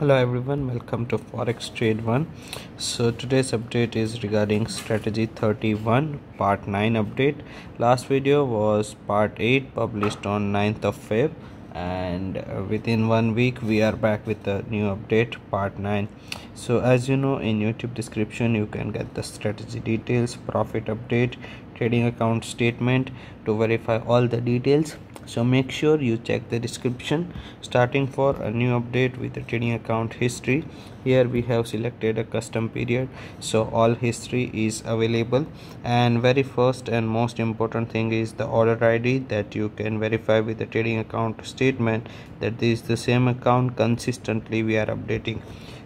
hello everyone welcome to forex trade one. So today's update is regarding strategy 31 part 9 update. Last video was part 8 published on 9th of feb and within one week we are back with a new update part 9 so as you know in youtube description you can get the strategy details profit update trading account statement to verify all the details. So make sure you check the description. Starting for a new update with the trading account history. Here we have selected a custom period. So all history is available. And very first and most important thing is the order id that you can verify with the trading account statement that this is the same account consistently we are updating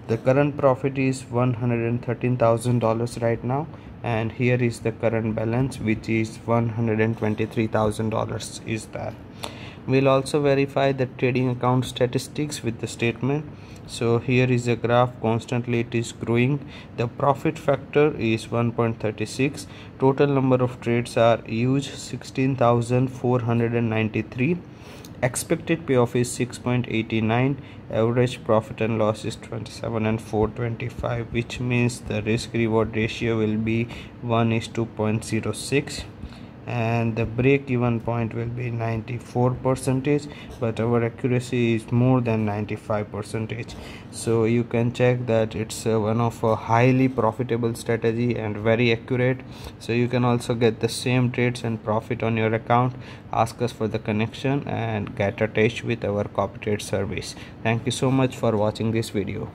the current profit is $113,000 right now and here is the current balance which is $123,000 is there we'll also verify the trading account statistics with the statement. So here is a graph. Constantly it is growing. The profit factor is 1.36 total number of trades are huge. 16493 expected payoff is 6.89 average profit and loss is 27 and 425 which means the risk reward ratio will be 1 is 2.06 and the break even point will be 94 percentage but our accuracy is more than 95 percentage. So you can check that it's uh, one of a highly profitable strategy and very accurate. So you can also get the same trades and profit on your account. Ask us for the connection and get attached with our copy trade service. Thank you so much for watching this video